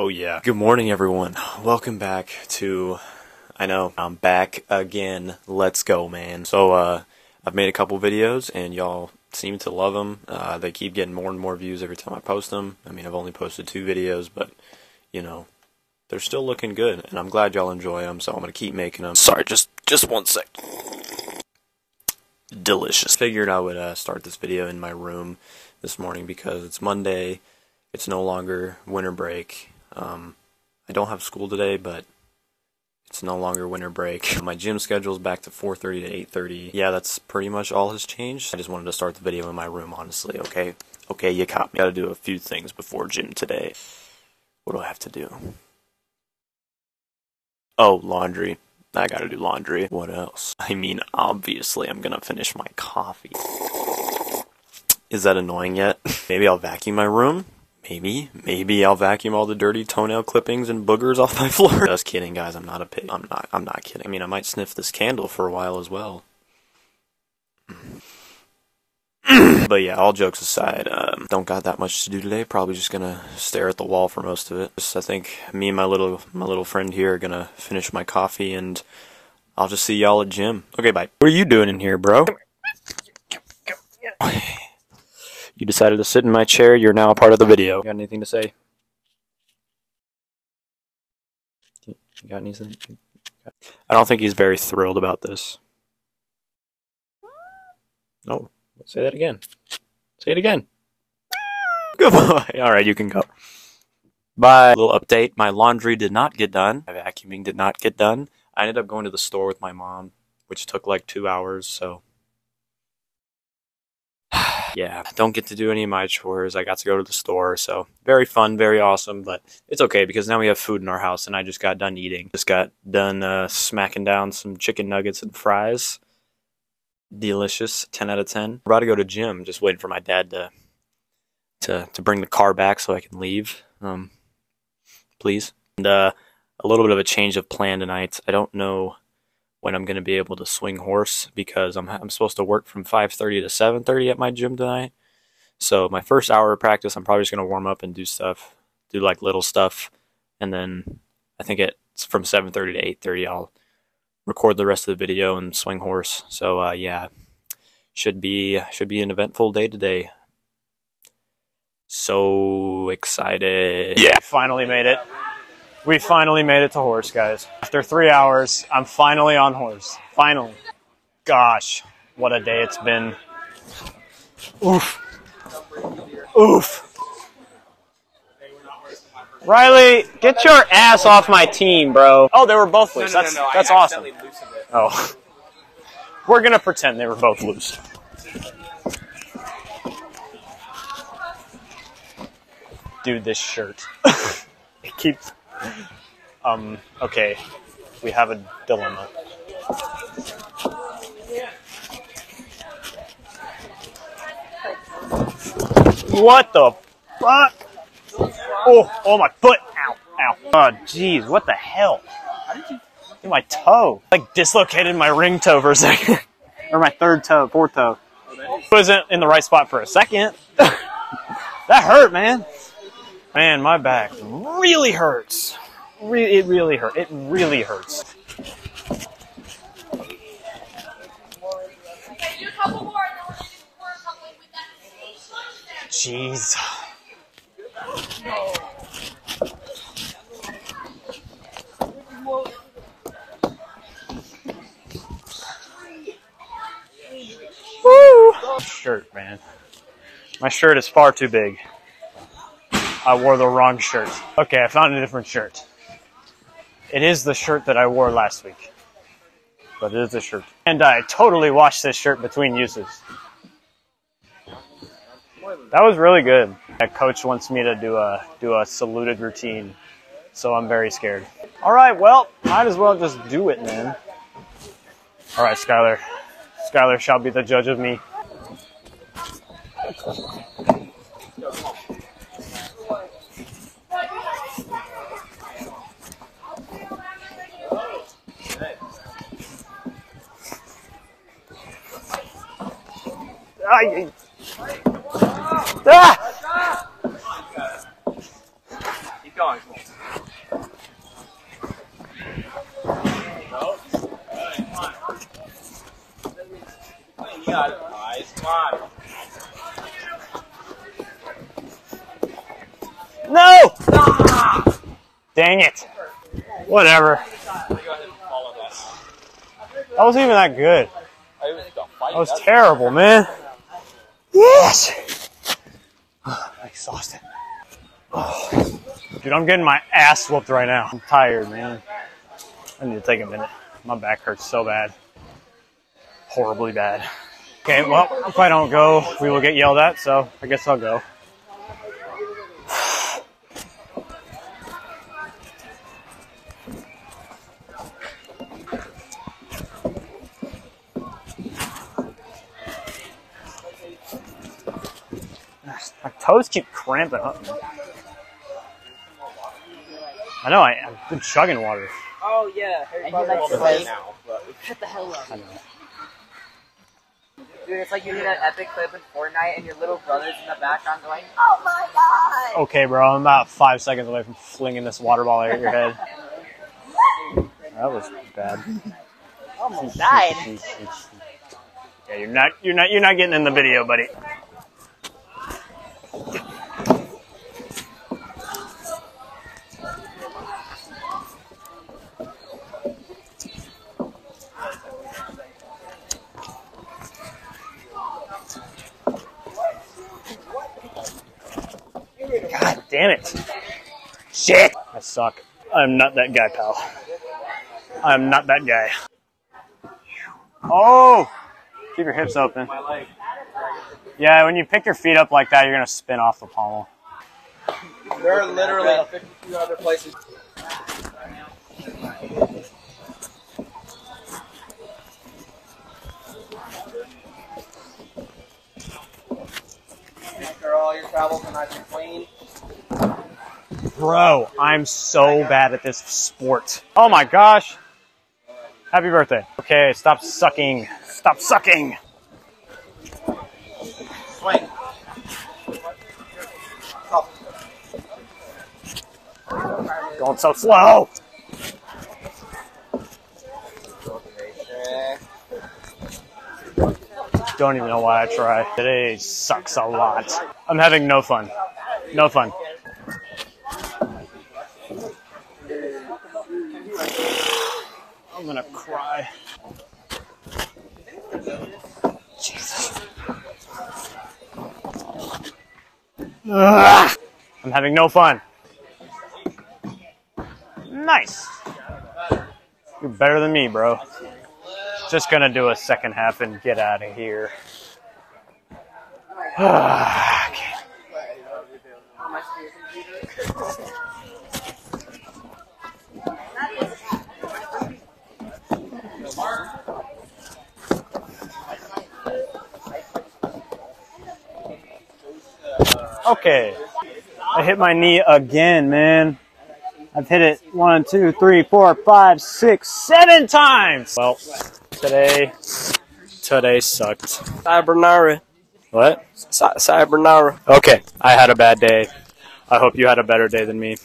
Oh yeah. Good morning everyone. Welcome back to I know I'm back again. Let's go, man. So uh I've made a couple videos and y'all seem to love them. Uh, they keep getting more and more views every time I post them. I mean, I've only posted two videos, but you know, they're still looking good and I'm glad y'all enjoy them, so I'm going to keep making them. Sorry, just just one sec. Delicious. Figured I would uh, start this video in my room this morning because it's Monday. It's no longer winter break. Um, I don't have school today, but it's no longer winter break. My gym schedule is back to 4:30 to 8:30. Yeah, that's pretty much all has changed. I just wanted to start the video in my room, honestly. Okay, okay, you caught me. Got to do a few things before gym today. What do I have to do? Oh, laundry. I gotta do laundry. What else? I mean, obviously, I'm gonna finish my coffee. Is that annoying yet? Maybe I'll vacuum my room? Maybe. Maybe I'll vacuum all the dirty toenail clippings and boogers off my floor. Just kidding, guys. I'm not a pig. I'm not. I'm not kidding. I mean, I might sniff this candle for a while as well. but yeah, all jokes aside, um, don't got that much to do today. Probably just gonna stare at the wall for most of it. Just, I think me and my little my little friend here are gonna finish my coffee, and I'll just see y'all at gym. Okay, bye. What are you doing in here, bro? You decided to sit in my chair. You're now a part of the video. Got anything to say? You got anything? I don't think he's very thrilled about this. No. Say that again. Say it again. Goodbye. All right, you can go. Bye. Little update. My laundry did not get done. My vacuuming did not get done. I ended up going to the store with my mom, which took like two hours, so. Yeah, don't get to do any of my chores. I got to go to the store, so very fun, very awesome, but it's okay because now we have food in our house and I just got done eating. Just got done uh, smacking down some chicken nuggets and fries. Delicious. 10 out of 10 we're about to go to gym. Just waiting for my dad to to to bring the car back so i can leave. Um please. And uh a little bit of a change of plan tonight. I don't know when i'm going to be able to swing horse because i'm i'm supposed to work from 5:30 to 7:30 at my gym tonight so my first hour of practice i'm probably just going to warm up and do stuff do like little stuff and then i think it's from 7:30 to 8:30 i'll record the rest of the video and swing horse. So uh, yeah, should be should be an eventful day today. So excited! Yeah, finally made it. We finally made it to horse, guys. After three hours, I'm finally on horse. Finally. Gosh, what a day it's been. Oof. Oof. Riley, get your ass off my team, bro. Oh, they were both loose. That's that's awesome. accidentally loosened it. Oh. We're gonna pretend they were both loose. Dude, this shirt. it keeps. Um, okay. We have a dilemma. What the fuck? Oh, oh my foot! Ow, ow. Oh, jeez, what the hell? In my toe. Like dislocated my ring toe for a second. or my third toe, fourth toe. Wasn't in the right spot for a second. that hurt, man. Man, my back really hurts. Re- it really hurt. It really hurts. Jeez. Woo! Shirt, man. My shirt is far too big. I wore the wrong shirt. Okay, I found a different shirt. It is the shirt that I wore last week. But it is the shirt. And I totally washed this shirt between uses. That was really good. A coach wants me to do a do a saluted routine, so I'm very scared. All right, well, might as well just do it, man. All right, Skylar. Skylar shall be the judge of me. Ay, ay. Ah! Going. No. No! Ah! Dang it. Whatever. That wasn't even that good. That was terrible, man. Yes. I'm exhausted. Oh. Dude, I'm getting my ass whooped right now. I'm tired, man. I need to take a minute. My back hurts so bad. Horribly bad. Okay, well, if I don't go, we will get yelled at, so I guess I'll go. My toes keep cramping up. I know, I, I've been chugging water. Oh yeah, Harry And Potter you like will to play play? now. But Shut the hell up. I know. Dude, it's like you hear that epic clip in Fortnite and your little brother's in the background going, Oh my god! Okay, bro, I'm about five seconds away from flinging this water ball at your head. That was bad. Almost died. Yeah, you're not, you're not, you're not getting in the video, buddy. Damn it. Shit. I suck. I'm not that guy, pal. I'm not that guy. Oh! Keep your hips open. Yeah, when you pick your feet up like that, you're gonna spin off the pommel. there are literally 52 other places. After all your travels and nice and clean. Bro, I'm so bad at this sport. Oh my gosh. Happy birthday. Okay, stop sucking. Stop sucking. Swing. Going so slow. Don't even know why I try. Today sucks a lot. I'm having no fun. No fun. I'm gonna cry. Jesus. Ugh. I'm having no fun. Nice. You're better than me, bro. Just gonna do a second half and get out of here. Okay. I hit my knee again, man. I've hit it one, two, three, four, five, six, seven times. Well, today, today sucked. Cybernara. What? Cybernara. Okay, I had a bad day. I hope you had a better day than me.